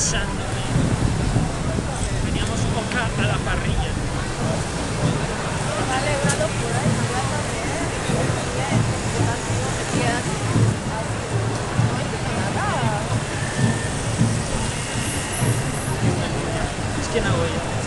días asando. Teníamos hoja a la parrilla. Vale, una locura, a. Es que no voy.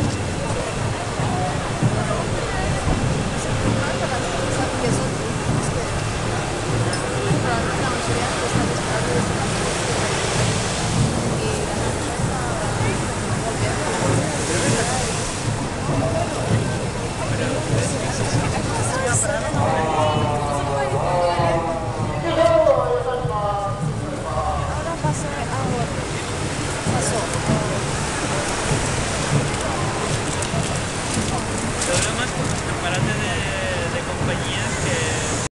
Pasai Awet Masuk